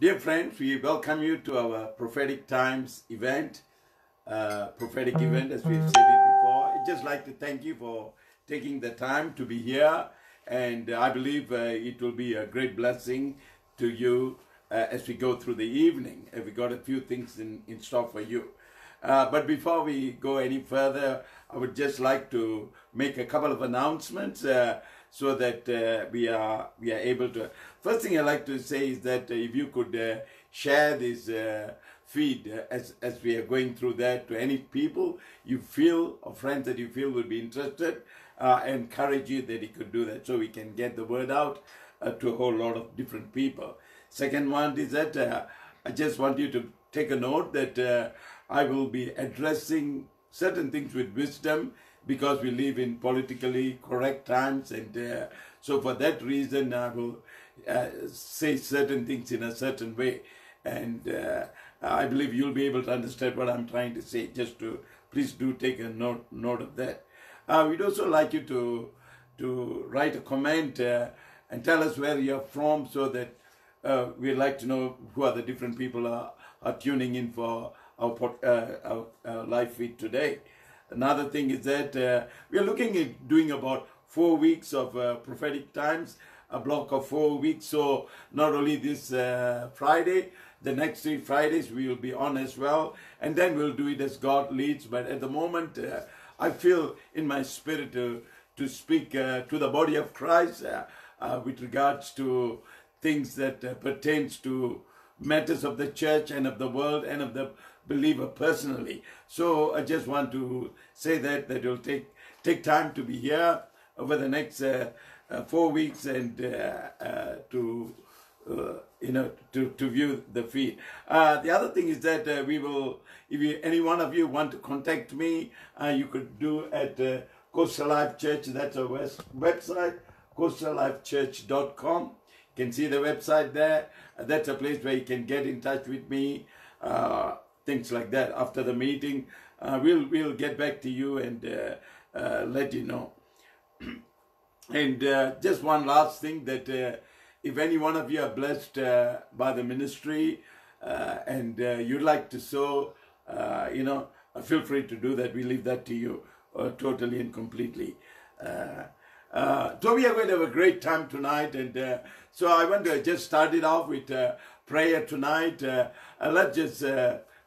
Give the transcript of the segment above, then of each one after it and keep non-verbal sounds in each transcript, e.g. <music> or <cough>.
Dear friends, we welcome you to our Prophetic Times event, uh, prophetic event, as we've said it before. I'd just like to thank you for taking the time to be here, and I believe uh, it will be a great blessing to you uh, as we go through the evening. And we got a few things in, in store for you. Uh, but before we go any further, I would just like to make a couple of announcements uh, so that uh, we are we are able to. First thing I like to say is that uh, if you could uh, share this uh, feed as as we are going through that to any people you feel or friends that you feel would be interested, I encourage you that you could do that so we can get the word out to a whole lot of different people. Second one is that I just want you to take a note that I will be addressing certain things with wisdom because we live in politically correct times, and uh, so for that reason, I will uh, say certain things in a certain way, and uh, I believe you'll be able to understand what I'm trying to say. Just to please do take a note note of that. Uh, we'd also like you to to write a comment uh, and tell us where you're from so that uh, we'd like to know who are the different people are, are tuning in for our, our, our live feed today. Another thing is that uh, we are looking at doing about four weeks of uh, prophetic times, a block of four weeks. So not only this uh, Friday, the next three Fridays we will be on as well, and then we'll do it as God leads. But at the moment, uh, I feel in my spirit to to speak uh, to the body of Christ uh, with regards to things that pertains to matters of the church and of the world and of the believer personally. So I just want to say that that you'll take take time to be here over the next uh, uh, four weeks and uh, uh, to uh, you know to, to view the feed. Uh, the other thing is that we will, if you, any one of you want to contact me, you could do at uh, Coast Alive Church. That's our website, coastalivechurch.com. You can see the website there. That's a place where you can get in touch with me, uh, things like that. After the meeting, uh, we'll we'll get back to you and uh, uh, let you know. <clears throat> And uh, just one last thing that if any one of you are blessed by the ministry and you'd like to sow, you know, feel free to do that. We leave that to you totally and completely. Uh, so we are going to have a great time tonight, and uh, so I want to just start it off with uh, prayer tonight. Let's just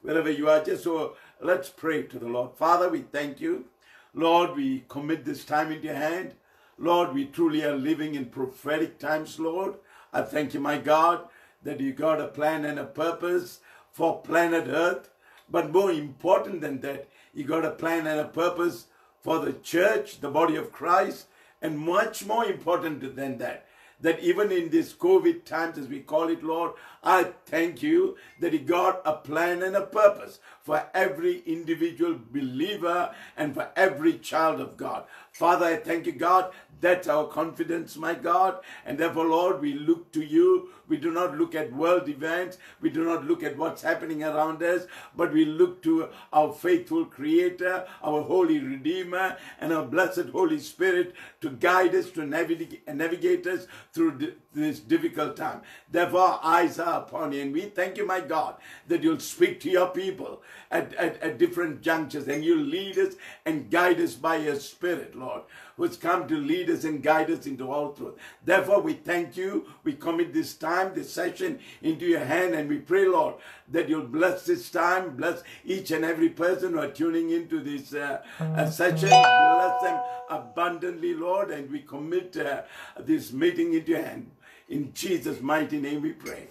wherever you are, just so let's pray to the Lord. Father, we thank you. Lord, we commit this time into your hand. Lord, we truly are living in prophetic times, Lord. I thank you, my God, that you got a plan and a purpose for planet Earth. But more important than that, you got a plan and a purpose for the church, the body of Christ, and much more important than that, that even in these COVID times, as we call it, Lord, I thank you that you got a plan and a purpose for every individual believer and for every child of God. Father, I thank you, God. That's our confidence, my God. And therefore, Lord, we look to you. We do not look at world events. We do not look at what's happening around us, but we look to our faithful Creator, our Holy Redeemer, and our blessed Holy Spirit to guide us, to navigate, navigate us through this difficult time. Therefore, our eyes are upon you. And we thank you, my God, that you'll speak to your people at, at, at different junctures and you'll lead us and guide us by your Spirit, Lord, who's come to lead us and guide us into all truth. Therefore, we thank you. We commit this time, this session into your hand, and we pray, Lord, that you'll bless this time, bless each and every person who are tuning into this uh, uh, session. Bless them abundantly, Lord, and we commit uh, this meeting into your hand. In Jesus' mighty name we pray.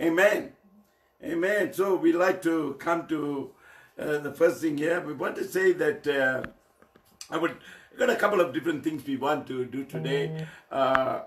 Amen. Amen. So we like to come to uh, the first thing here. We want to say that uh, I would we got a couple of different things we want to do today. Uh,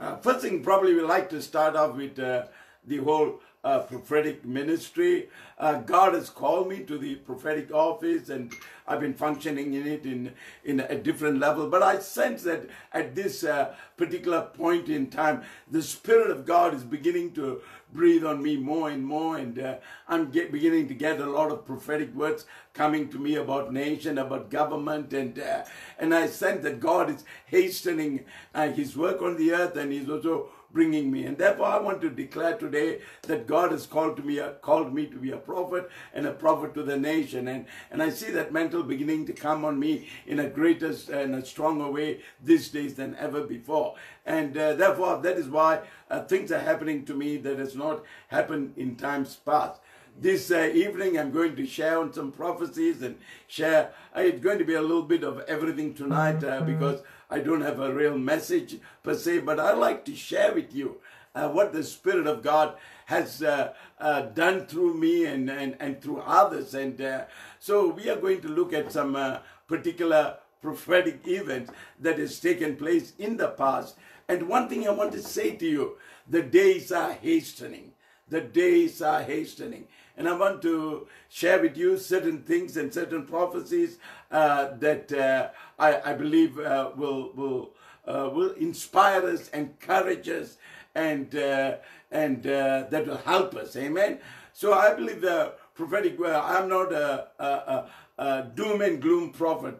uh, first thing, probably we like to start off with uh, the whole uh, prophetic ministry. Uh, God has called me to the prophetic office, and I've been functioning in it in in a different level. But I sense that at this uh, particular point in time, the Spirit of God is beginning to breathe on me more and more, and uh, I'm get, beginning to get a lot of prophetic words coming to me about nation, about government, and uh, and I sense that God is hastening uh, His work on the earth, and He's also bringing me. And therefore, I want to declare today that God has called to me, called me to be a prophet and a prophet to the nation. And, and I see that mantle beginning to come on me in a greater and a stronger way these days than ever before. And uh, therefore, that is why uh, things are happening to me that has not happened in times past this uh, evening i'm going to share on some prophecies and share uh, it's going to be a little bit of everything tonight uh, mm-hmm. because i don't have a real message per se but i like to share with you uh, what the spirit of god has uh, uh, done through me and, and, and through others. And so we are going to look at some particular prophetic events that has taken place in the past. And one thing i want to say to you the days are hastening. The days are hastening. And I want to share with you certain things and certain prophecies uh, that uh, I, I, believe uh, will will uh, will inspire us, encourage us, and uh, and uh, that will help us. Amen. So I believe the prophetic. I'm not a, a, a, a, doom and gloom prophet.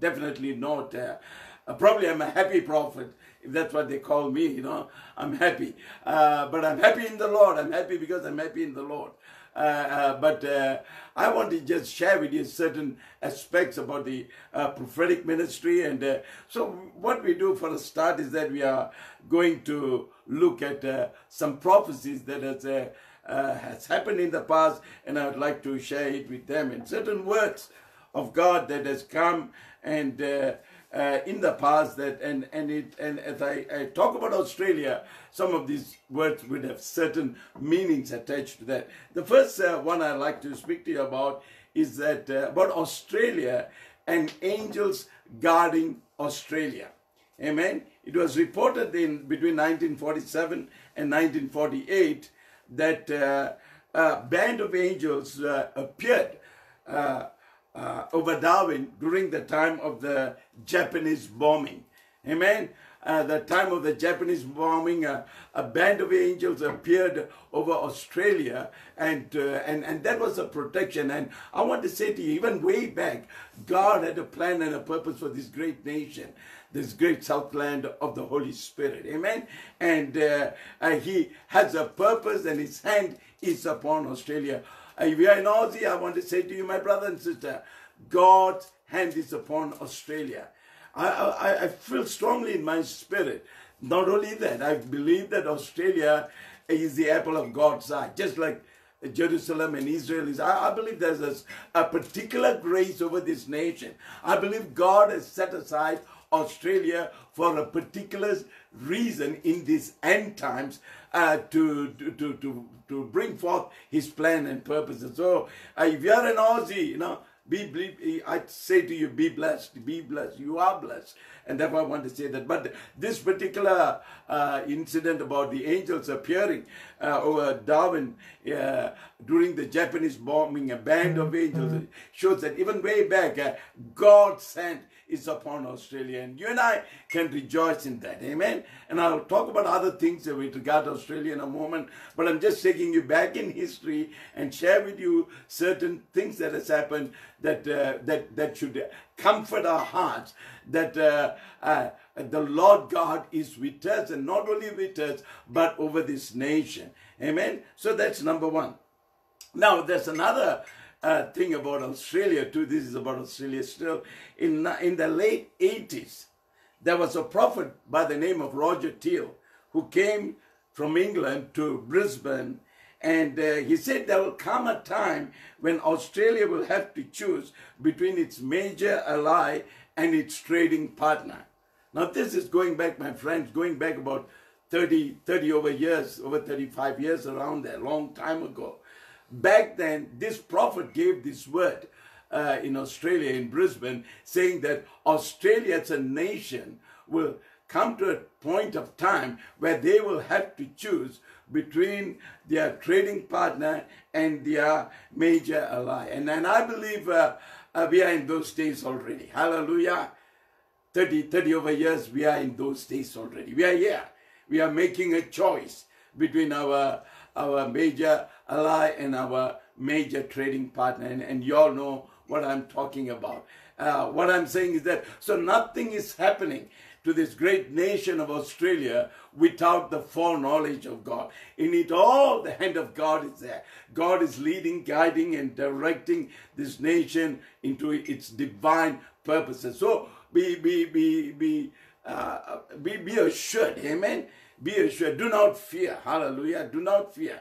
Definitely not. probably I'm a happy prophet if that's what they call me, you know, I'm happy. Uh, but I'm happy in the Lord. I'm happy because I'm happy in the Lord. Uh, uh, but uh, I want to just share with you certain aspects about the uh, prophetic ministry. And uh, so, what we do for a start is that we are going to look at some prophecies that has, has happened in the past, and I would like to share it with them and certain words of God that has come and uh, in the past that and and it and as I, I, talk about Australia, some of these words would have certain meanings attached to that. The first uh, one I'd like to speak to you about is that uh, about Australia and angels guarding Australia. Amen. It was reported in between 1947 and 1948 that uh, a band of angels uh, appeared uh, over Darwin during the time of the Japanese bombing. Amen. Uh, the time of the Japanese bombing, uh, a band of angels appeared over Australia, and uh, and and that was a protection. And I want to say to you, even way back, God had a plan and a purpose for this great nation, this great Southland of the Holy Spirit. Amen. And uh, uh, He has a purpose, and His hand is upon Australia. If you are in Aussie, I want to say to you, my brother and sister, God's hand is upon Australia. I, I, I feel strongly in my spirit. Not only that, I believe that Australia is the apple of God's eye, just like Jerusalem and Israel is. I, I believe there's a, a, particular grace over this nation. I believe God has set aside Australia for a particular reason in these end times uh, to, to, to, to, bring forth his plan and purposes. So uh, if you're an Aussie, you know, be, be, I say to you, be blessed, be blessed. You are blessed. And therefore I want to say that. But this particular uh, incident about the angels appearing uh, over Darwin uh, during the Japanese bombing, a band of angels, shows that even way back, uh, God sent is upon Australia. And you and I can rejoice in that. Amen. And I'll talk about other things with regard to Australia in a moment. But I'm just taking you back in history and share with you certain things that has happened that uh, that that should comfort our hearts. That uh, uh, the Lord God is with us, and not only with us, but over this nation. Amen. So that's number one. Now there's another uh, thing about Australia too. This is about Australia still. In, in the late 80s, there was a prophet by the name of Roger Teal who came from England to Brisbane and uh, he said there will come a time when Australia will have to choose between its major ally and its trading partner. Now, this is going back, my friends, going back about 30, 30 over years, over 35 years around there, long time ago back then, this prophet gave this word uh, in Australia, in Brisbane, saying that Australia as a nation will come to a point of time where they will have to choose between their trading partner and their major ally. And, and I believe uh, uh, we are in those days already. Hallelujah. 30, 30 over years, we are in those days already. We are here. We are making a choice between our our major ally and our major trading partner. And, and you all know what I'm talking about. Uh, what I'm saying is that so nothing is happening to this great nation of Australia without the foreknowledge of God. In it all, the hand of God is there. God is leading, guiding, and directing this nation into its divine purposes. So be be be be uh, be, be assured, amen. Be assured. Do not fear. Hallelujah. Do not fear.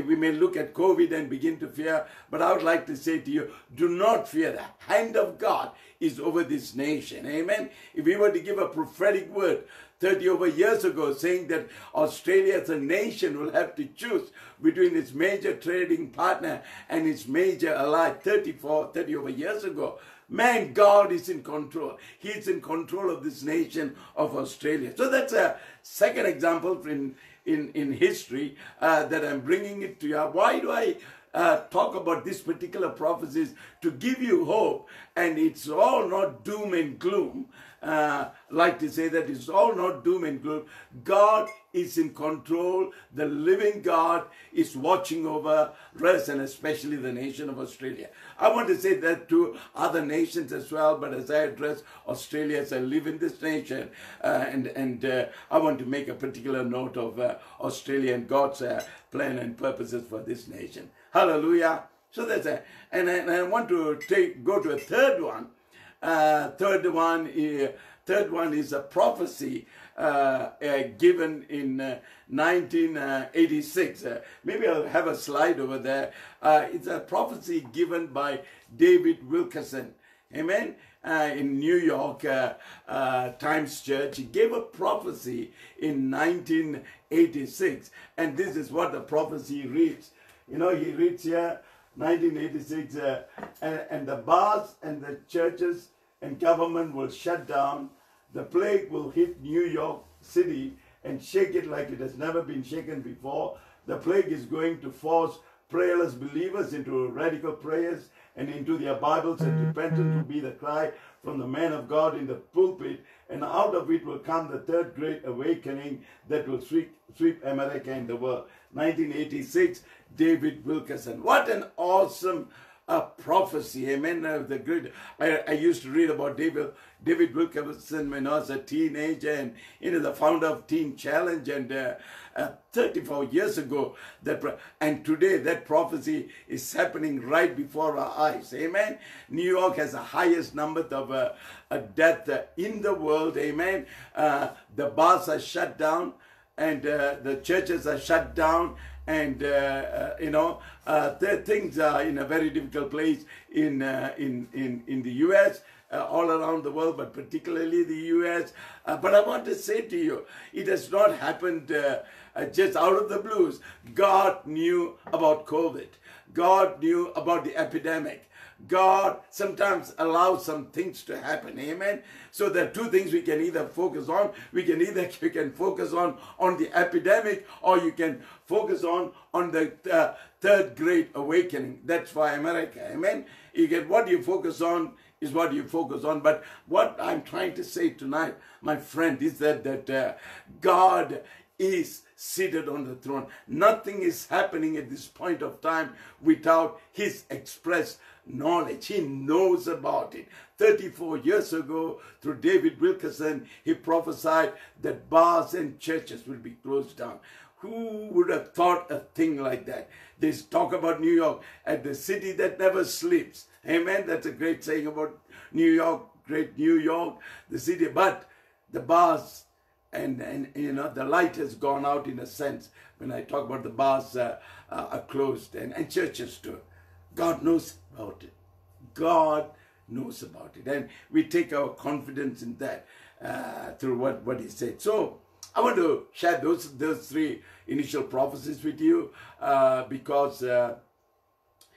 We may look at COVID and begin to fear, but I would like to say to you, do not fear. The hand of God is over this nation. Amen. If we were to give a prophetic word 30 over years ago saying that Australia as a nation will have to choose between its major trading partner and its major ally 34, 30 over years ago. Man, God is in control. He's in control of this nation of Australia. So that's a second example in, in, in history uh, that I'm bringing it to you. Why do I uh, talk about these particular prophecies to give you hope? And it's all not doom and gloom. Uh, like to say that it's all not doom and gloom. God is in control. The living God is watching over us and especially the nation of Australia. I want to say that to other nations as well, but as I address Australia as I live in this nation, uh, and, and uh, I want to make a particular note of uh, Australia and God's uh, plan and purposes for this nation. Hallelujah. So that's it. And, and I want to take go to a third one. Uh, third one, uh, third one is a prophecy given in 1986. Uh, maybe I'll have a slide over there. it's a prophecy given by David Wilkerson. Amen. Uh, in New York uh, uh, Times Church. He gave a prophecy in 1986, and this is what the prophecy reads. You know, he reads here 1986, and, and the bars and the churches and government will shut down the plague will hit New York City and shake it like it has never been shaken before. The plague is going to force prayerless believers into radical prayers and into their Bibles, and repentance will be the cry from the man of God in the pulpit, and out of it will come the third great awakening that will sweep, sweep America and the world. 1986, David Wilkerson. What an awesome a prophecy. Amen. The good. I, I used to read about David David Wilkerson when I was a teenager, and you know the founder of Teen Challenge, and uh, uh, 34 years ago. That and today that prophecy is happening right before our eyes. Amen. New York has the highest number of uh, death uh, in the world. Amen. Uh, the bars are shut down, and uh, the churches are shut down and uh, uh, you know uh, things are in a very difficult place in in in in the U.S. all around the world, but particularly the U.S. but I want to say to you, it has not happened just out of the blues. God knew about COVID. God knew about the epidemic. God sometimes allows some things to happen. Amen. So there are two things we can either focus on. We can either <laughs> you can focus on on the epidemic, or you can focus on on the uh, third great awakening. That's why America. Amen. You get what you focus on is what you focus on. But what I'm trying to say tonight, my friend, is that that uh, God is seated on the throne. Nothing is happening at this point of time without His express knowledge. He knows about it. 34 years ago, through David Wilkerson, he prophesied that bars and churches will be closed down. Who would have thought a thing like that? They talk about New York as the city that never sleeps. Amen. That's a great saying about New York, great New York, the city. But the bars and, and you know, the light has gone out in a sense. When I talk about the bars uh, uh, are closed and, and churches too. God knows about it. God knows about it. And we take our confidence in that uh, through what, what he said. So I want to share those, those three initial prophecies with you uh, because uh,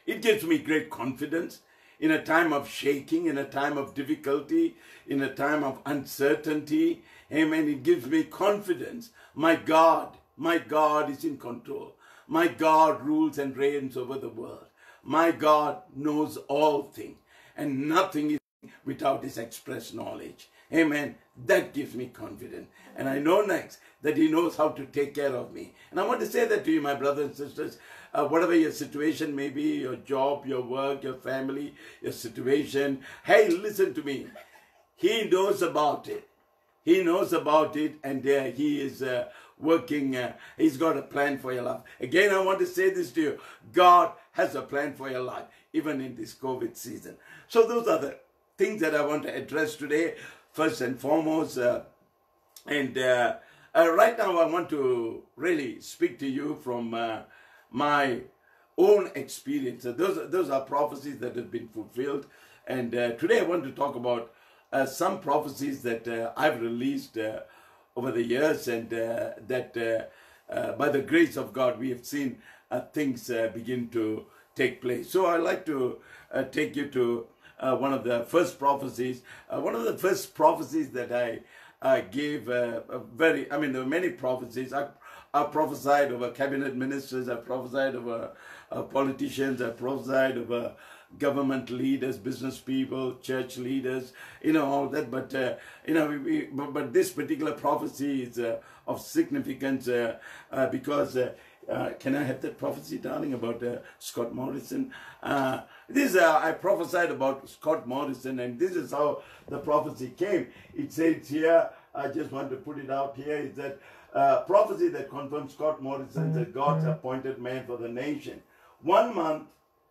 it gives me great confidence in a time of shaking, in a time of difficulty, in a time of uncertainty. Amen. It gives me confidence. My God, my God is in control. My God rules and reigns over the world. My God knows all things, and nothing is without his express knowledge. Amen. That gives me confidence. And I know next that he knows how to take care of me. And I want to say that to you, my brothers and sisters. Uh, whatever your situation may be, your job, your work, your family, your situation. Hey, listen to me. He knows about it. He knows about it and uh, he is uh, working. Uh, he's got a plan for your life. Again, I want to say this to you God has a plan for your life, even in this COVID season. So, those are the things that I want to address today, first and foremost. Uh, and uh, uh, right now, I want to really speak to you from my own experience. Those, those are prophecies that have been fulfilled. And today, I want to talk about uh, some prophecies that uh, I've released uh, over the years, and uh, that uh, uh, by the grace of God, we have seen things begin to take place. So, I'd like to take you to one of the first prophecies. One of the first prophecies that I gave, very, I mean, there were many prophecies. I, I prophesied over cabinet ministers, I prophesied over politicians, I prophesied over government leaders, business people, church leaders, you know, all that. But, uh, you know, we, we, but, but this particular prophecy is uh, of significance uh, uh, because. Uh, uh, can I have that prophecy, darling, about uh, Scott Morrison? Uh, this uh, I prophesied about Scott Morrison, and this is how the prophecy came. It says here, I just want to put it out here, is that uh, prophecy that confirms Scott Morrison as God's appointed man for the nation. One month,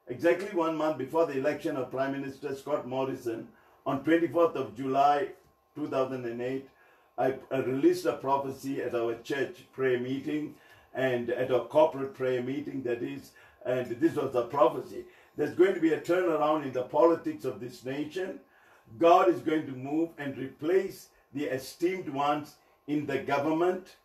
exactly one month before the election of Prime Minister Scott Morrison, on 24th of July 2008, I, released a prophecy at our church prayer meeting and at our corporate prayer meeting that is, and this was a prophecy. There's going to be a turnaround in the politics of this nation. God is going to move and replace the esteemed ones in the government.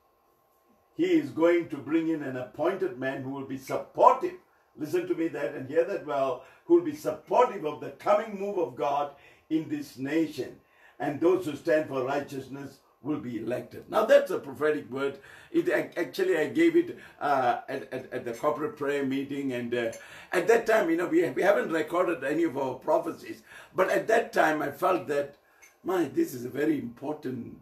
He is going to bring in an appointed man who will be supportive. Listen to me that and hear that well. Who will be supportive of the coming move of God in this nation. And those who stand for righteousness will be elected. Now that's a prophetic word. It actually I gave it uh, at, at, at the corporate prayer meeting, and uh, at that time, you know, we we haven't recorded any of our prophecies, but at that time I felt that, my, this is a very important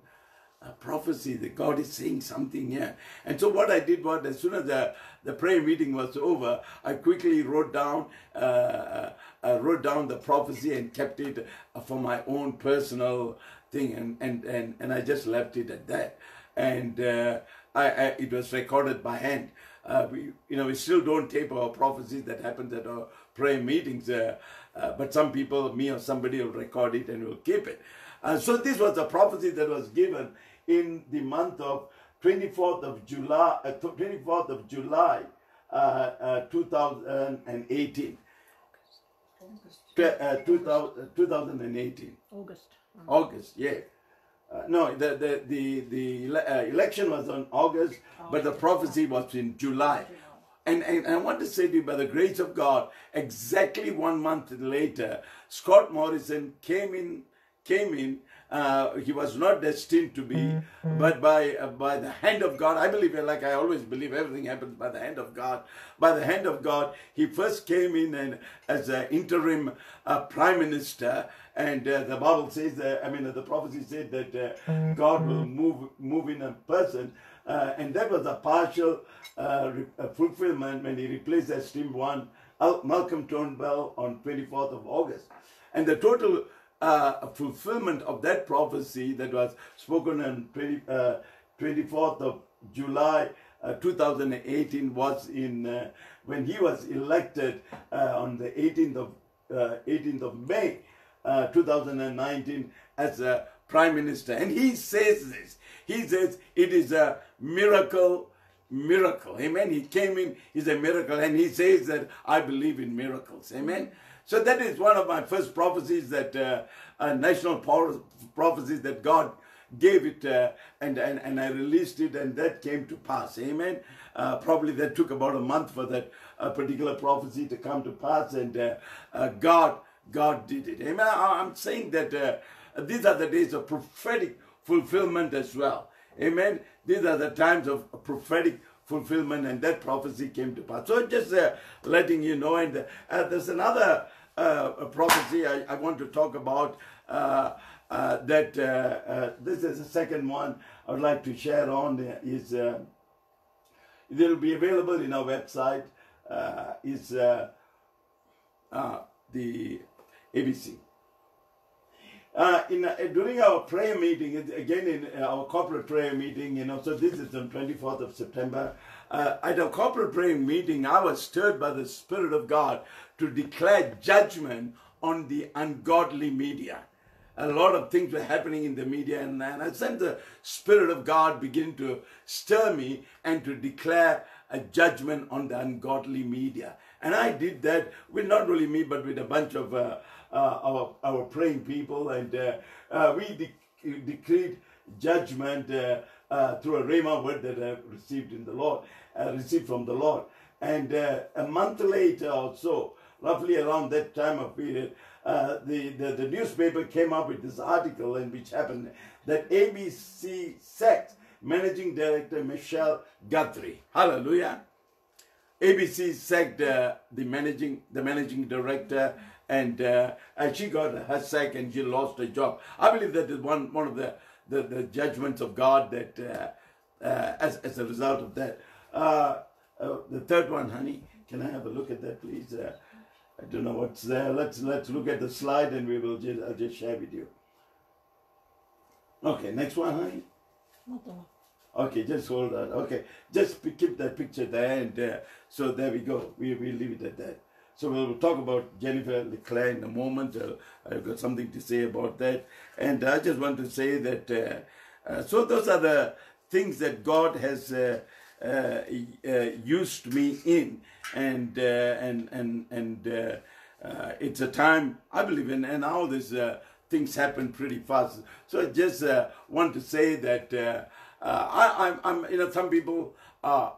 uh, prophecy that God is saying something here. And so what I did was, as soon as the, the prayer meeting was over, I quickly wrote down uh, uh, wrote down the prophecy and kept it uh, for my own personal thing, and and and, and I just left it at that. And uh, I, I it was recorded by hand. Uh, we you know we still don't tape our prophecies that happens at our prayer meetings, uh, uh, but some people, me or somebody, will record it and will keep it. Uh, so this was a prophecy that was given in the month of 24th of July, uh, 24th of July, uh, uh, 2018. Tw- uh, 2000, 2018. August. August, yeah. Uh, no, the the the, the ele- uh, election was on August, but the prophecy was in July. And, and I want to say to you, by the grace of God, exactly one month later, Scott Morrison came in. Came in. Uh, he was not destined to be, but by uh, by the hand of God, I believe, like I always believe, everything happens by the hand of God. By the hand of God, he first came in and as an interim uh, prime minister, and uh, the Bible says that, I mean, the prophecy said that uh, God will move, move in a person. Uh, and that was a partial uh, re- uh, fulfillment when he replaced the esteemed one, Al- Malcolm Turnbull, on 24th of August. And the total uh, fulfillment of that prophecy that was spoken on 20, uh, 24th of July uh, 2018 was in uh, when he was elected uh, on the 18th of uh, 18th of May uh, 2019 as a prime minister, and he says this. He says it is a miracle, miracle. Amen. He came in, he's a miracle, and he says that I believe in miracles. Amen. So that is one of my first prophecies that uh, uh, national prophecies that God gave it uh, and, and and I released it and that came to pass. Amen. Uh, probably that took about a month for that uh, particular prophecy to come to pass and uh, uh, God God did it. Amen. I- I'm saying that uh, these are the days of prophetic fulfillment as well. Amen. These are the times of prophetic fulfillment and that prophecy came to pass. So just letting you know and there's another uh, prophecy I, I want to talk about uh, uh, that uh, uh, this is the second one I would like to share on is uh, it will be available in our website is the ABC in during our prayer meeting, again in our corporate prayer meeting, you know, so this is on 24th of September. At our corporate prayer meeting, I was stirred by the Spirit of God to declare judgment on the ungodly media. A lot of things were happening in the media, and, and I sent the Spirit of God begin to stir me and to declare a judgment on the ungodly media. And I did that with not only me, but with a bunch of uh, uh, our, our praying people, and uh, uh, we de- decreed judgment uh, uh, through a rhema word that I received in the Lord, received from the Lord. And a month later or so, roughly around that time of period, uh, the, the, the newspaper came up with this article and which happened that ABC Sex managing director Michelle Guthrie, hallelujah, ABC sacked uh, the managing the managing director, and uh, and she got her sack and she lost her job. I believe that is one one of the the, the judgments of God that uh, uh, as as a result of that. Uh, uh, the third one, honey, can I have a look at that, please? I don't know what's there. Let's let's look at the slide and we will just I'll uh, just share with you. Okay, next one, honey. Okay, just hold on. Okay, just keep that picture there and there. So there we go. We we leave it at that. So we'll talk about Jennifer LeClaire in a moment. Uh, I've got something to say about that, and I just want to say that. Uh, uh, so those are the things that God has uh, used me in, and uh, and and and uh, uh, it's a time I believe in, and all these uh, things happen pretty fast. So I just uh, want to say that uh, uh, I, I'm, I'm, you know, some people are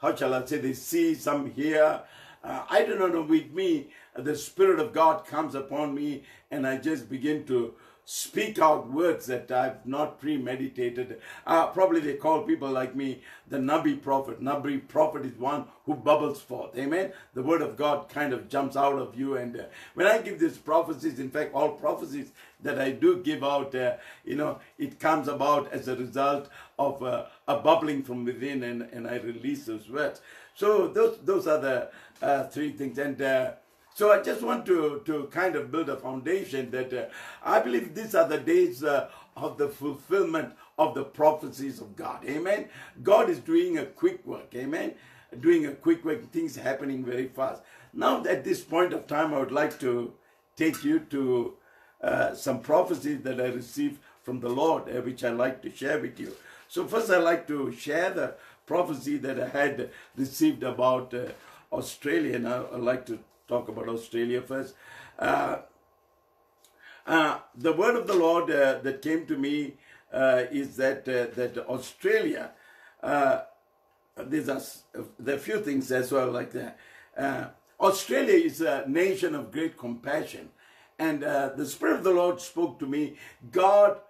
how shall I say, they see some here. Uh, I don't know, with me, the Spirit of God comes upon me and I just begin to speak out words that I've not premeditated. Uh, probably they call people like me the Nabi prophet. Nabi prophet is one who bubbles forth. Amen. The word of God kind of jumps out of you. And uh, when I give these prophecies, in fact, all prophecies that I do give out, uh, you know, it comes about as a result of uh, a bubbling from within, and, and I release those words. So those those are the uh, three things. And uh, so I just want to, to kind of build a foundation that uh, I believe these are the days uh, of the fulfillment of the prophecies of God. Amen. God is doing a quick work. Amen. Doing a quick work, things happening very fast. Now, at this point of time, I would like to take you to uh, some prophecies that I received from the Lord, uh, which I like to share with you. So, first, I like to share the prophecy that I had received about uh, Australia. And I, I'd like to talk about Australia first. Uh, uh, the word of the Lord uh, that came to me is that that Australia, there's a, s- there are few things as well like that. Australia is a nation of great compassion, and the Spirit of the Lord spoke to me. God.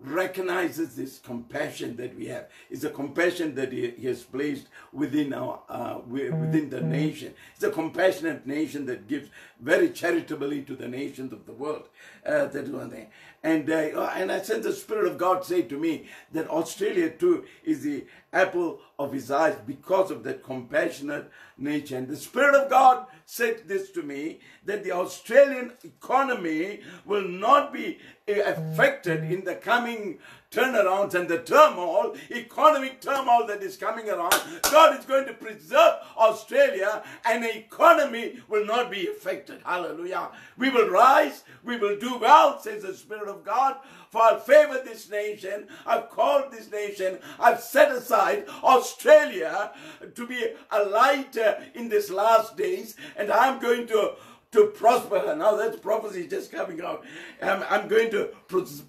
Recognizes this compassion that we have. It's a compassion that He, he has placed within our uh, within the nation. It's a compassionate nation that gives very charitably to the nations of the world. Uh, that is one thing. And uh, and I sense the Spirit of God say to me that Australia too is the apple of His eyes because of that compassionate nature. And the Spirit of God said this to me that the Australian economy will not be uh, affected in the coming turnarounds and the turmoil, economic turmoil that is coming around. God is going to preserve Australia and the economy will not be affected. Hallelujah. We will rise, we will do well, says the Spirit of God. For I've favored this nation, I've called this nation, I've set aside Australia to be a light uh, in these last days, and I'm going to to prosper her. Now that prophecy is just coming out. I'm, I'm going to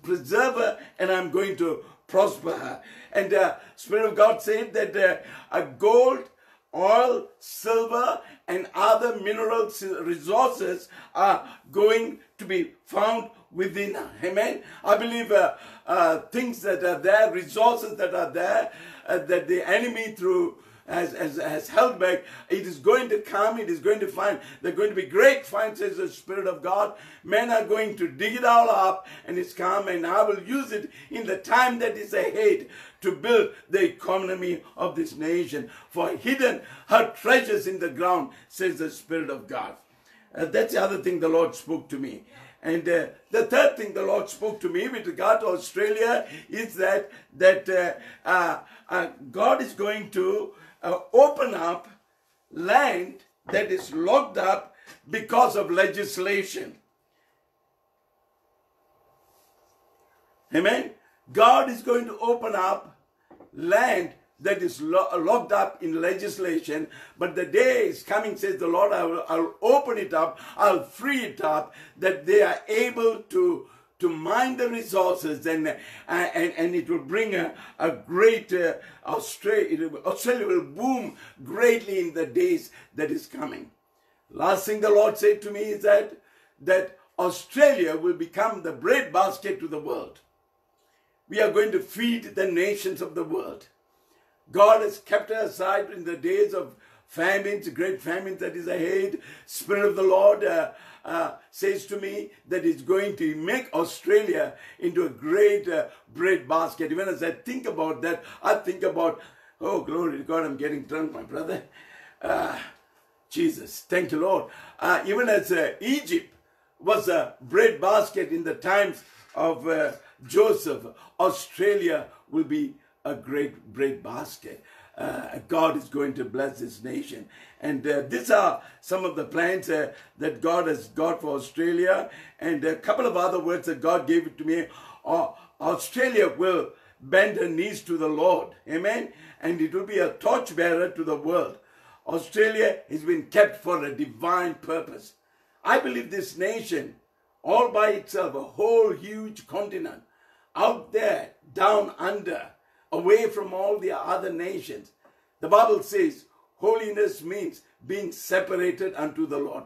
preserve her and I'm going to prosper her. And uh, Spirit of God said that uh, a gold, oil, silver, and other mineral resources are going to be found within her. Amen. I believe uh, uh, things that are there, resources that are there, uh, that the enemy through has, has, has held back. It is going to come. It is going to find. There are going to be great finds, says the Spirit of God. Men are going to dig it all up and it's come and I will use it in the time that is ahead to build the economy of this nation. For hidden her treasures in the ground, says the Spirit of God. Uh, that's the other thing the Lord spoke to me. And uh, the third thing the Lord spoke to me with regard to Australia is that that uh, uh, uh, God is going to uh, open up land that is locked up because of legislation. Amen. God is going to open up land that is lo- locked up in legislation, but the day is coming, says the Lord, I will, I'll open it up, I'll free it up, that they are able to to mine the resources and uh, and, and it will bring a, a great uh, Australia, Australia will boom greatly in the days that is coming. Last thing the Lord said to me is that that Australia will become the breadbasket to the world. We are going to feed the nations of the world. God has kept us aside in the days of famines, great famines that is ahead. Spirit of the Lord uh, uh, says to me that it's going to make Australia into a great uh, bread basket. Even as I think about that, I think about, oh, glory to God, I'm getting drunk, my brother. Uh, Jesus, thank you, Lord. Uh, even as uh, Egypt was a bread basket in the times of Joseph, Australia will be a great bread basket. Uh, God is going to bless this nation. And uh, these are some of the plans uh, that God has got for Australia. And a couple of other words that God gave it to me. Uh, Australia will bend her knees to the Lord. Amen. And it will be a torchbearer to the world. Australia has been kept for a divine purpose. I believe this nation, all by itself, a whole huge continent, out there, down under, away from all the other nations. The Bible says holiness means being separated unto the Lord.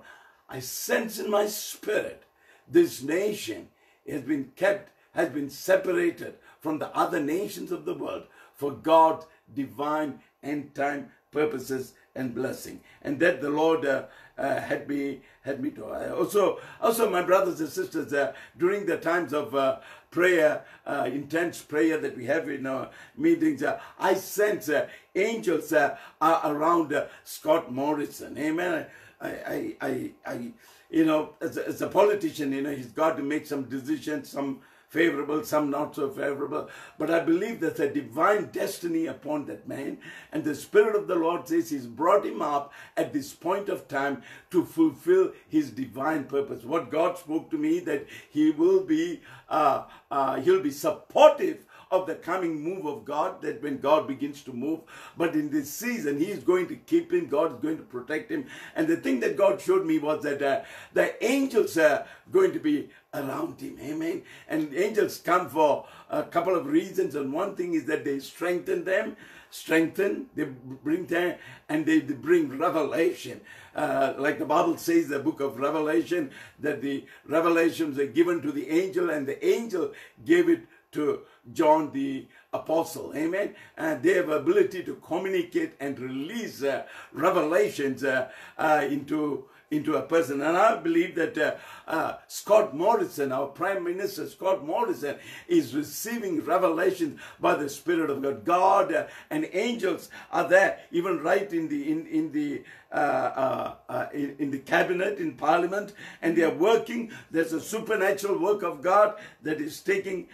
I sense in my spirit this nation has been kept, has been separated from the other nations of the world for God's divine end time purposes and blessing. And that the Lord uh, uh, had me had me to. Uh, also, also, my brothers and sisters, uh, during the times of uh, prayer, uh, intense prayer that we have in our meetings, I sense angels are around Scott Morrison. Amen. I, I, I, I you know, as a, as a politician, you know, he's got to make some decisions, some favorable, some not so favorable. But I believe there's a divine destiny upon that man. And the Spirit of the Lord says He's brought him up at this point of time to fulfill His divine purpose. What God spoke to me that He will be, uh, uh, He'll be supportive of the coming move of God, that when God begins to move. But in this season, He is going to keep him, God is going to protect him. And the thing that God showed me was that uh, the angels are going to be around him. Amen. And angels come for a couple of reasons. And one thing is that they strengthen them, strengthen, they bring them, and they, they bring revelation. Uh, like the Bible says, the book of Revelation, that the revelations are given to the angel, and the angel gave it to John the apostle amen and they have ability to communicate and release uh, revelations uh, uh, into into a person. And I believe that uh, uh, Scott Morrison, our Prime Minister Scott Morrison, is receiving revelation by the Spirit of God. God uh, and angels are there, even right in the in in the uh, uh, uh, in, in, the cabinet, in Parliament, and they are working. There's a supernatural work of God that is taking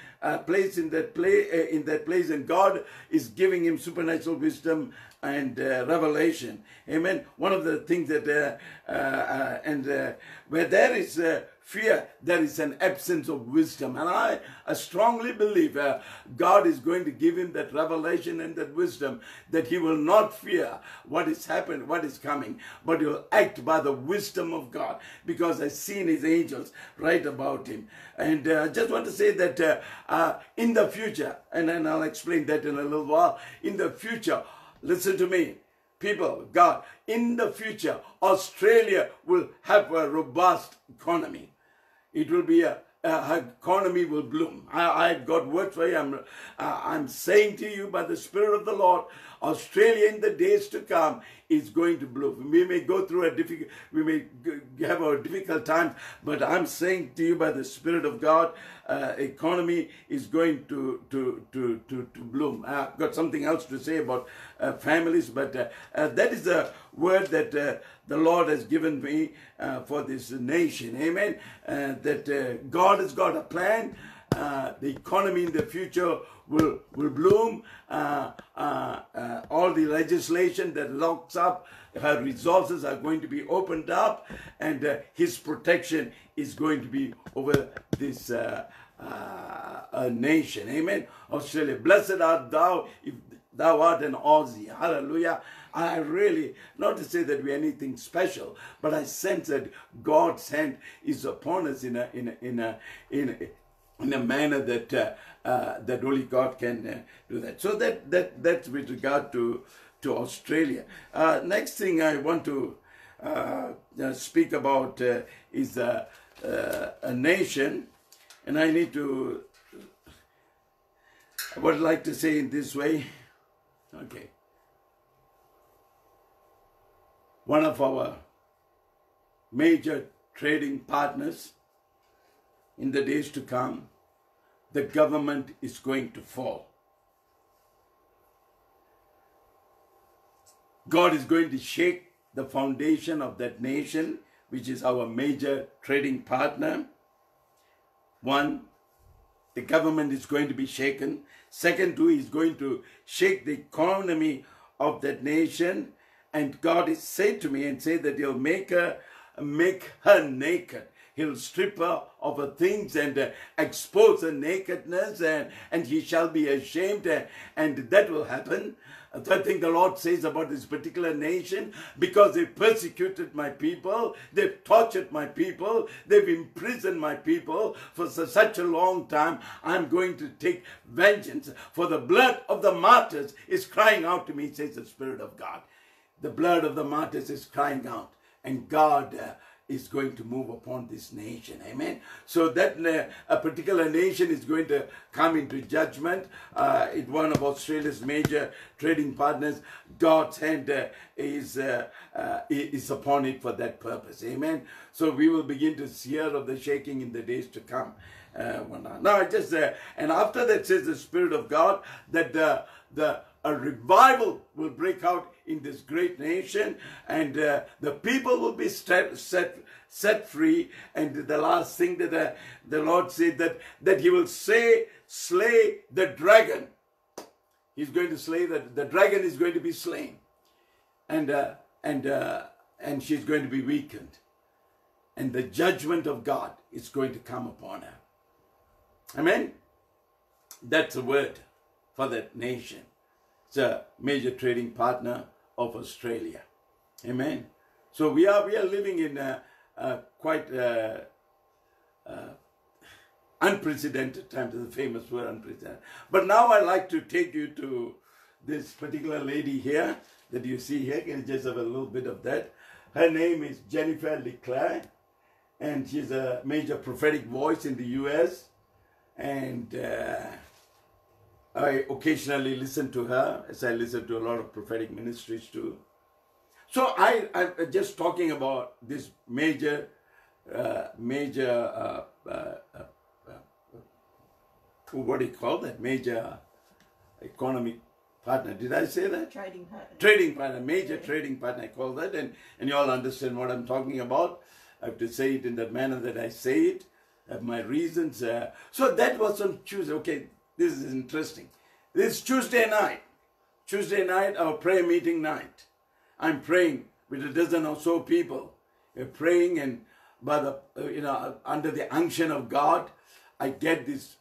place in that play in that place, and God is giving him supernatural wisdom and uh, revelation. Amen. One of the things that, uh, uh, uh and uh, where there is uh, fear, there is an absence of wisdom. And I, I strongly believe God is going to give him that revelation and that wisdom that he will not fear what is happening, what is coming, but he will act by the wisdom of God because I've seen his angels write about him. And I just want to say that uh, in the future, and then I'll explain that in a little while, in the future, Listen to me. People, God, in the future, Australia will have a robust economy. It will be a, economy will bloom. I, I got words for you. I'm, uh, I'm saying to you by the Spirit of the Lord, Australia in the days to come is going to bloom. We may go through a difficult, we may have a difficult time, but I'm saying to you by the Spirit of God, uh, economy is going to to to to, to bloom. I've got something else to say about uh, families, but uh, uh that is a word that uh, the Lord has given me uh, for this nation. Amen. That God has got a plan. Uh, the economy in the future will will bloom. Uh, uh, uh, all the legislation that locks up her resources are going to be opened up, and uh, His protection is going to be over this nation. Amen. Australia, blessed art thou if thou art an Aussie. Hallelujah. I really, not to say that we're anything special, but I sense that God's hand is upon us in a in a in a in a, in a manner that uh, uh, that only God can uh, do that. So that that that's with regard to to Australia. Uh, next thing I want to uh, uh, speak about is uh, a nation, and I need to. I would like to say in this way. Okay. One of our major trading partners in the days to come, the government is going to fall. God is going to shake the foundation of that nation, which is our major trading partner. One, the government is going to be shaken. Second, two, he's going to shake the economy of that nation. And God is said to me and say that he'll make her make her naked. He'll strip her of her things and uh, expose her nakedness, and, and he shall be ashamed, uh, and that will happen. A third thing the Lord says about this particular nation, because they persecuted my people, they've tortured my people, they've imprisoned my people for such a long time, I'm going to take vengeance. For the blood of the martyrs is crying out to me, says the Spirit of God. The blood of the martyrs is crying out, and God. Uh, is going to move upon this nation. Amen. So that uh, a particular nation is going to come into judgment. Uh, it one of Australia's major trading partners. God's hand uh, is uh, uh, is upon it for that purpose. Amen. So we will begin to hear of the shaking in the days to come. Uh, now I just and after that says the Spirit of God that the the a revival will break out in this great nation and uh, the people will be set, set, set free. And the last thing that uh, the lord said that that he will say slay the dragon. He's going to slay that the dragon is going to be slain. And uh, and uh, and she's going to be weakened. And the judgment of god is going to come upon her. Amen? That's a word for that nation it's a major trading partner of Australia. Amen. So we are we are living in a, a quite uh uh unprecedented times. The famous word unprecedented. But now I'd like to take you to this particular lady here that you see here. Can just have a little bit of that? Her name is Jennifer LeClaire, and she's a major prophetic voice in the U.S. And uh, I occasionally listen to her, as I listen to a lot of prophetic ministries too. So I, I just talking about this major, uh, major, uh, uh, uh, what do you call that? Major economic partner. Did I say that? Trading partner. Trading partner, major trading partner. I call that, and and you all understand what I'm talking about. I have to say it in the manner that I say it. I have my reasons. Uh, so that was on Tuesday. Okay, this is interesting. This is Tuesday night. Tuesday night, our prayer meeting night. I'm praying with a dozen or so people. We're praying, and by the uh, you know under the unction of God, I get this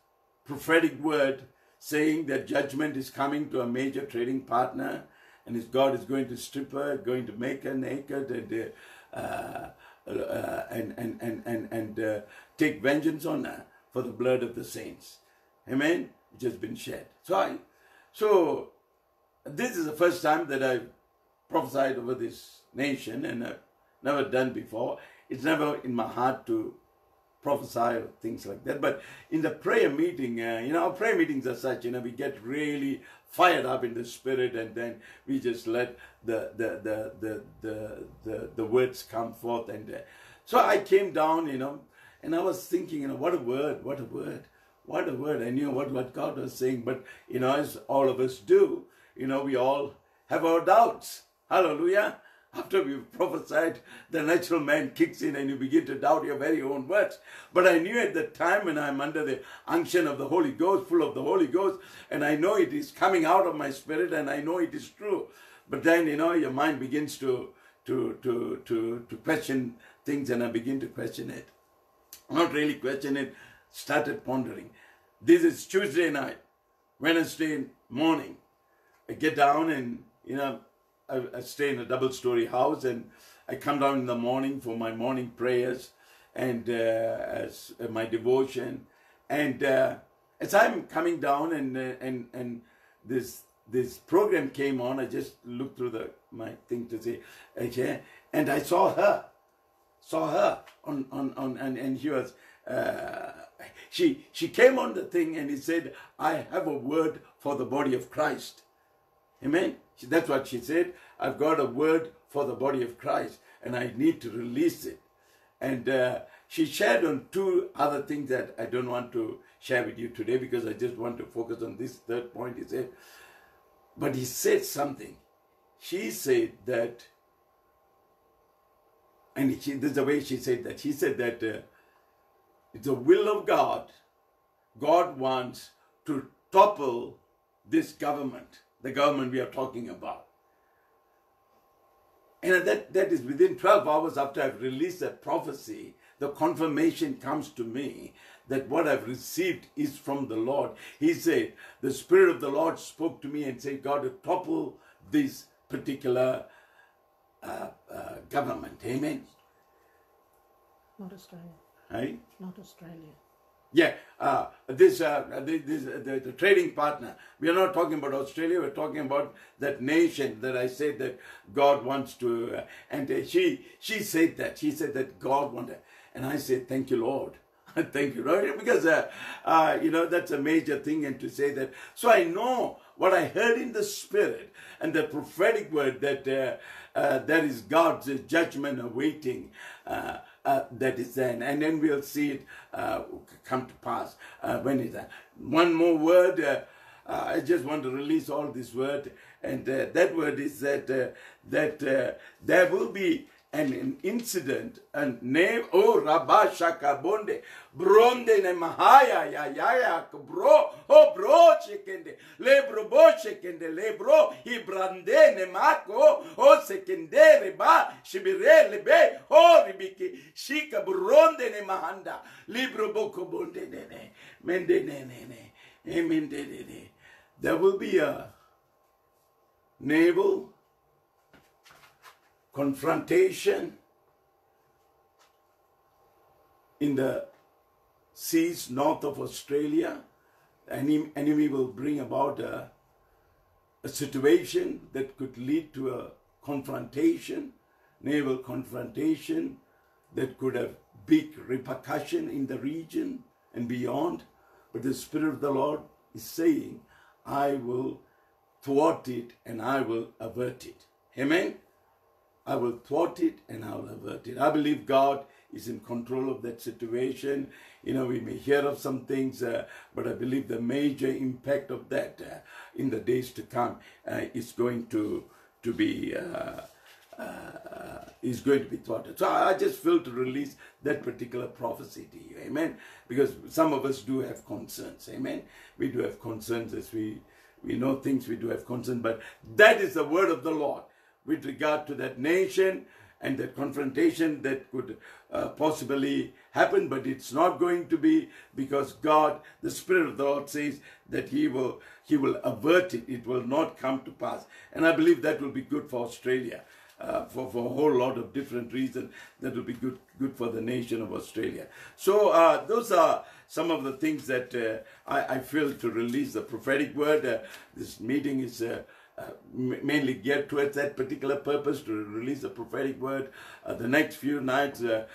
prophetic word saying that judgment is coming to a major trading partner, and his God is going to strip her, going to make her naked, and uh, uh, and and and and, and uh, take vengeance on her for the blood of the saints. Amen. Which has been shed. So I, so this is the first time that I've prophesied over this nation, and I've never done before. It's never in my heart to prophesy or things like that. But in the prayer meeting, uh, you know, our prayer meetings are such, you know, we get really fired up in the spirit, and then we just let the the the the the the, the words come forth. And uh, so I came down, you know, and I was thinking, you know, what a word, what a word, what a word. I knew what what God was saying, but you know, as all of us do, you know, we all have our doubts. Hallelujah. After we've prophesied, the natural man kicks in and you begin to doubt your very own words. But I knew at the time when I'm under the unction of the Holy Ghost, full of the Holy Ghost, and I know it is coming out of my spirit and I know it is true. But then, you know, your mind begins to, to, to, to, to question things and I begin to question it. Not really question it, started pondering. This is Tuesday night, Wednesday morning. I get down and, you know, I, I stay in a double story house and I come down in the morning for my morning prayers and uh, as uh, my devotion. And uh, as I'm coming down and uh, and and this this program came on, I just looked through the my thing to see, okay, and I saw her, saw her on on on and and she was. Uh, she she came on the thing and he said, "I have a word for the body of Christ." Amen. That's what she said. I've got a word for the body of Christ and I need to release it. And uh, she shared on two other things that I don't want to share with you today because I just want to focus on this third point. He said, but he said something. She said that, and she, this is the way she said that. She said that uh, it's the will of God. God wants to topple this government, the government we are talking about. And that, that is within 12 hours after I've released that prophecy, the confirmation comes to me that what I've received is from the Lord. He said, The Spirit of the Lord spoke to me and said, God, to topple this particular uh, uh, government. Amen. Not Australia. Right? Not Australia. Yeah, uh, this, uh, this, this uh, the, the trading partner. We are not talking about Australia. We're talking about that nation that I said that God wants to. Uh, and uh, she she said that she said that God wanted, and I said, "Thank you, Lord." <laughs> Thank you, Lord, because uh, uh, you know that's a major thing, and to say that. So I know what I heard in the spirit and the prophetic word that uh, uh, there is God's judgment awaiting. Uh, uh, that is then, and then we'll see it uh, come to pass uh, when it's that. One more word. Uh, uh, I just want to release all this word, and uh, that word is that that there will be an, an incident and name oh rabasha bonde bronde ne mahaya ya ya ya bro oh bro chekende le bro bo chekende le bro ibrande ne mako oh sekendere ba shibire le be oh ribiki shika bronde ne mahanda libro boko bonde ne ne mende ne ne ne amen de de there will be a naval confrontation in the seas north of Australia. The enemy, enemy will bring about a, a situation that could lead to a confrontation, naval confrontation that could have big repercussion in the region and beyond. But the Spirit of the Lord is saying, I will thwart it and I will avert it. Amen. I will thwart it and I will avert it. I believe God is in control of that situation. You know, we may hear of some things, uh, but I believe the major impact of that uh, in the days to come uh, is going to to be uh, uh, is going to be thwarted. So I just feel to release that particular prophecy to you, Amen. Because some of us do have concerns, Amen. We do have concerns as we we know things. We do have concerns, but that is the word of the Lord with regard to that nation and that confrontation that could uh, possibly happen, but it's not going to be because God, the Spirit of the Lord says that He will He will avert it. It will not come to pass, and I believe that will be good for Australia. Uh, for, for a whole lot of different reasons that will be good good for the nation of Australia. So uh, those are some of the things that uh, I, I feel to release the prophetic word. Uh, this meeting is uh, uh, mainly geared towards that particular purpose to release the prophetic word. Uh, the next few nights, uh,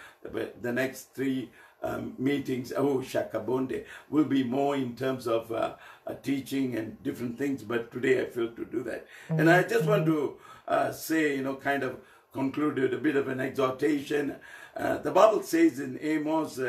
the next three um, meetings, oh Shakabonde, will be more in terms of uh, uh, teaching and different things. But today I feel to do that, and I just want to uh, say, you know, kind of concluded a bit of an exhortation. the Bible says in Amos.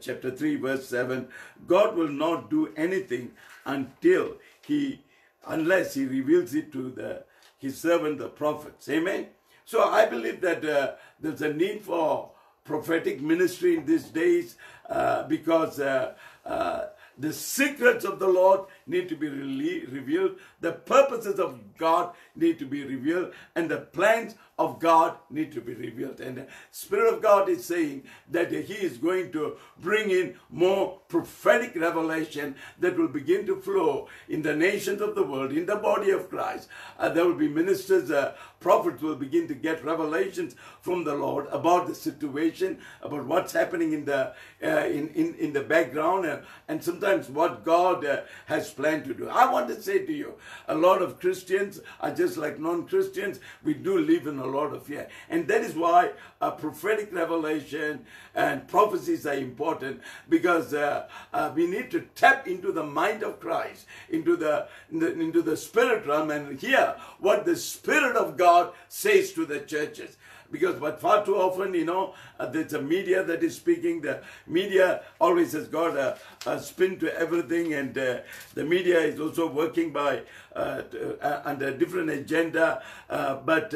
chapter 3 verse 7 God will not do anything until he unless he reveals it to the his servant the prophets. Amen? So I believe that uh, there's a need for prophetic ministry in these days uh, because uh, uh, the secrets of the Lord need to be revealed, the purposes of God need to be revealed, and the plans of God need to be revealed. And the Spirit of God is saying that He is going to bring in more prophetic revelation that will begin to flow in the nations of the world, in the body of Christ. Uh, there will be ministers, uh, prophets will begin to get revelations from the Lord about the situation, about what's happening in the uh, in, in in the background, and, and sometimes what God uh, has planned to do. I want to say to you, a lot of Christians are just like non-Christians. We do live in a lot of fear, and that is why prophetic revelation and prophecies are important because uh, uh, we need to tap into the mind of Christ, into the, the into the spirit realm, and hear what the Spirit of God says to the churches because but far too often you know uh, there's a media that is speaking the media always has got a, a spin to everything and uh, the media is also working by uh, uh, under a different agenda. Uh, but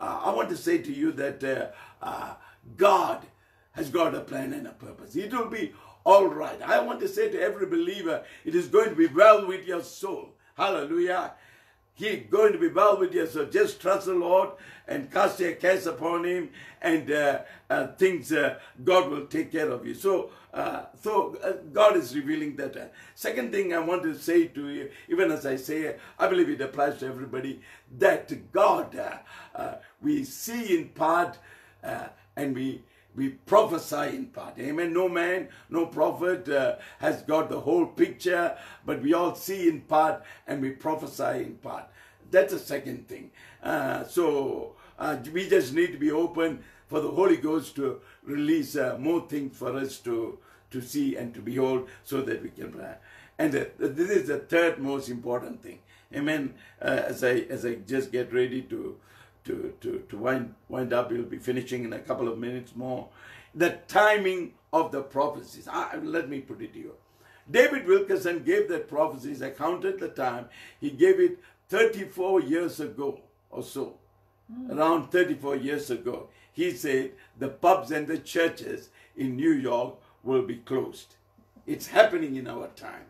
i want to say to you that god has got a plan and a purpose. It will be all right. I want to say to every believer it is going to be well with your soul. Hallelujah. He going to be well with you. So just trust the Lord and cast your cares upon Him, and uh, uh, things uh, God will take care of you. So, uh, so uh, God is revealing that. Second thing I want to say to you, even as I say, I believe it applies to everybody, that God uh, we see in part, and we we prophesy in part. Amen. No man, no prophet uh, has got the whole picture, but we all see in part and we prophesy in part. That's the second thing. Uh, so uh, we just need to be open for the Holy Ghost to release uh, more things for us to to see and to behold, so that we can. Uh, and this is the third most important thing. Amen. Uh, as I as I just get ready to to, to, to wind, wind up. We'll be finishing in a couple of minutes more. The timing of the prophecies. I, let me put it to you. David Wilkerson gave that prophecies, I counted the time. He gave it 34 years ago or so. Hmm. Around 34 years ago. He said the pubs and the churches in New York will be closed. It's happening in our time.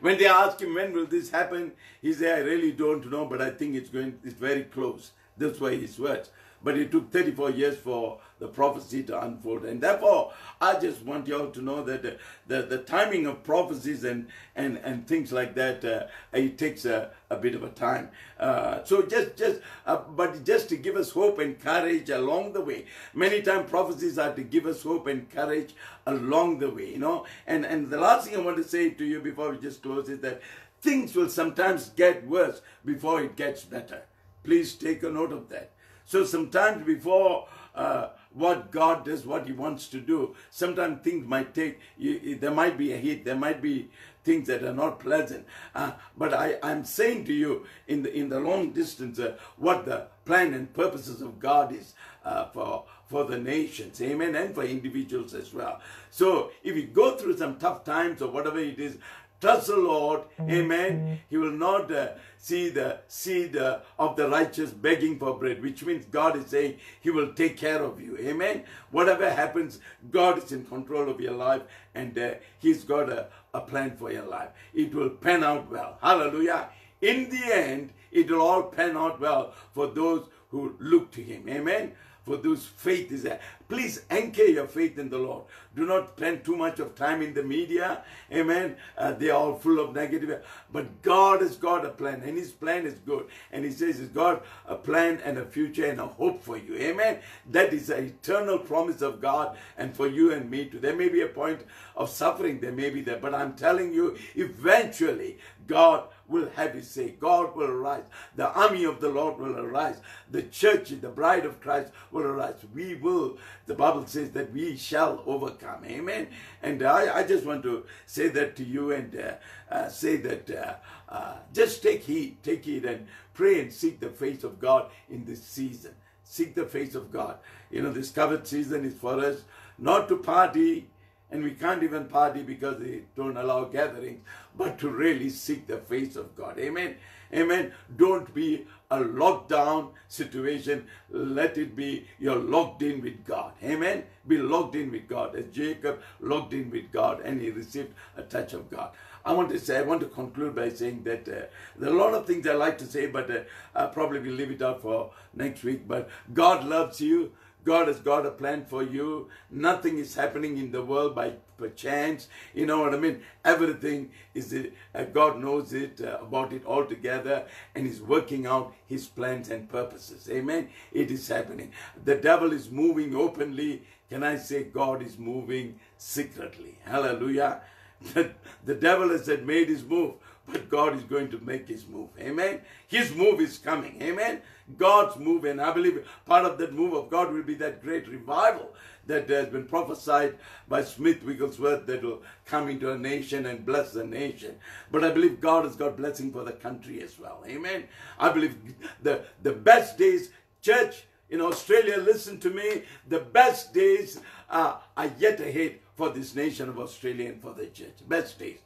When they ask him when will this happen, he said, I really don't know, but I think it's going it's very close. That's why his words. But it took 34 years for the prophecy to unfold. And therefore, I just want you all to know that the, the, the timing of prophecies and, and, and things like that, uh, it takes a, a bit of a time. Uh, so just, just, uh, but just to give us hope and courage along the way. Many times prophecies are to give us hope and courage along the way, you know. And, and the last thing I want to say to you before we just close is that things will sometimes get worse before it gets better. Please take a note of that. So sometimes before uh, what God does, what He wants to do, sometimes things might take. You, there might be a hit. There might be things that are not pleasant. Uh, but I, I'm saying to you, in the in the long distance, uh, what the plan and purposes of God is uh, for for the nations, Amen, and for individuals as well. So if you go through some tough times or whatever it is, Trust the Lord, amen. He will not uh, see the seed uh, of the righteous begging for bread, which means God is saying He will take care of you, amen. Whatever happens, God is in control of your life and uh, He's got a, a plan for your life. It will pan out well. Hallelujah. In the end, it will all pan out well for those who look to Him, amen for those faith is there. Please anchor your faith in the Lord. Do not spend too much of time in the media. Amen. Uh, they are all full of negative. But God has got a plan, and His plan is good. And He says He's got a plan and a future and a hope for you. Amen. That is an eternal promise of God and for you and me too. There may be a point of suffering, there may be there, but I'm telling you, eventually God will have his say. God will arise. The army of the Lord will arise. The church, the bride of Christ will arise. We will, the Bible says that we shall overcome. Amen. And I, I just want to say that to you and uh, uh, say that uh, uh, just take heed, take heed and pray and seek the face of God in this season. Seek the face of God. You know, this COVID season is for us not to party, and we can't even party because they don't allow gatherings, but to really seek the face of God. Amen. Amen. Don't be a lockdown situation. Let it be you're locked in with God. Amen. Be locked in with God. As Jacob locked in with God and he received a touch of God. I want to say, I want to conclude by saying that uh, there are a lot of things I like to say, but uh, I probably will leave it out for next week. But God loves you. God has got a plan for you. Nothing is happening in the world by, chance. You know what I mean? Everything is, uh, God knows it, uh, about it altogether, and is working out His plans and purposes. Amen? It is happening. The devil is moving openly. Can I say God is moving secretly? Hallelujah. <laughs> The, the devil has made his move, but God is going to make his move. Amen. His move is coming. Amen. God's move, and I believe part of that move of God will be that great revival that has been prophesied by Smith Wigglesworth that will come into a nation and bless the nation. But I believe God has got blessing for the country as well. Amen. I believe the, the best days, church in Australia, listen to me, the best days uh, are yet ahead for this nation of Australia and for the church. Best days.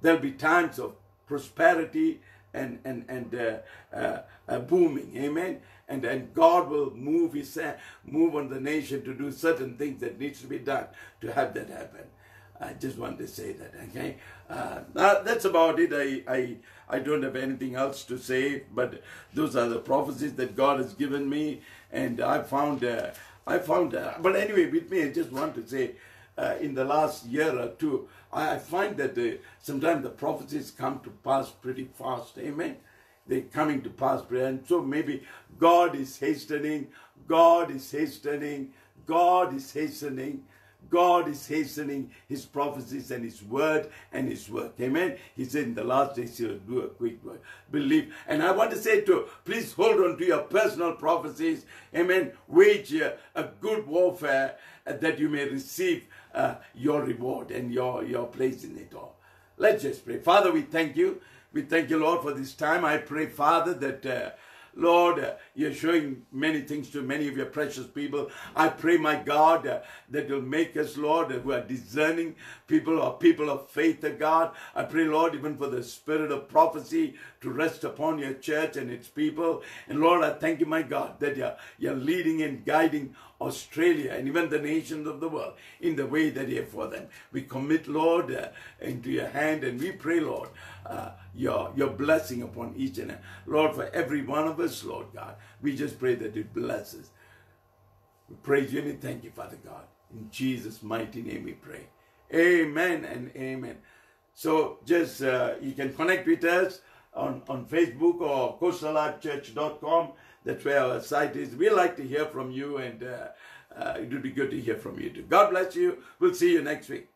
There'll be times of prosperity and and and uh, uh, uh, booming. Amen. And and God will move His move on the nation to do certain things that needs to be done to have that happen. I just want to say that. Okay. Uh, that's about it. I I I don't have anything else to say. But those are the prophecies that God has given me, and I found. Uh, I found. Uh, but anyway, with me, I just want to say uh, in the last year or two, I, find that sometimes the prophecies come to pass pretty fast. Amen. They're coming to pass, and so maybe God is hastening. God is hastening. God is hastening. God is hastening his prophecies and his word and his work. Amen. He said in the last days he will do a quick work. Believe. And I want to say to please hold on to your personal prophecies. Amen. Wage a, a good warfare that you may receive uh, your reward and your, your place in it all. Let's just pray. Father, we thank you. We thank you, Lord, for this time. I pray, Father, that uh, Lord, uh, you're showing many things to many of your precious people. I pray, my God, uh, that you'll make us, Lord, who are discerning people or people of faith, uh, God. I pray, Lord, even for the spirit of prophecy to rest upon your church and its people. And Lord, I thank you, my God, that you're, you're leading and guiding Australia and even the nations of the world in the way that you have for them. We commit, Lord, uh, into your hand and we pray, Lord, uh, your, your blessing upon each and every. Lord, for every one of us, Lord God, we just pray that it blesses. We praise you and thank you, Father God. In Jesus' mighty name we pray. Amen and amen. So just, uh, you can connect with us on, on Facebook or coastalivechurch.com. That's where our site is. We like to hear from you and uh, uh, it would be good to hear from you too. God bless you. We'll see you next week.